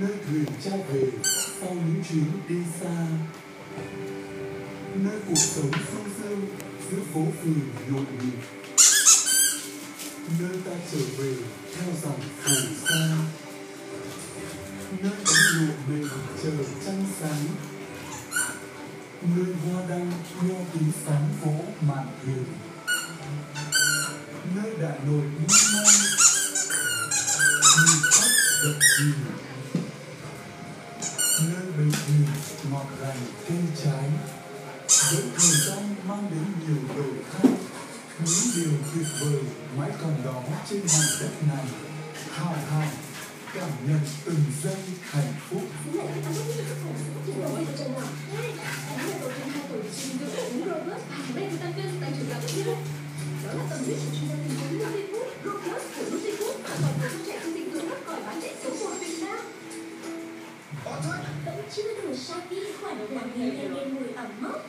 nơi thuyền trao về, sau những chuyến đi xa. Nơi cuộc sống sung sương giữa phố phường nhộn nhịp. Nơi ta trở về theo dòng phù sa. Nơi ấm lụa mềm chờ trăng sáng. Nơi hoa đăng nho tím sáng phố mạn thuyền. Nơi đại nội mênh mông. Như bắt dập dìu nơi bình ngọt lành cây trái với thời gian mang đến nhiều đổi thay những điều tuyệt vời mãi còn đó trên mảnh đất này. Hào hào cảm nhận từng giây hạnh phúc. Đó là tâm huyết của chúng ta Vẫn chưa đủ Shopee khoản hoàn thiện em mùi ẩm mốc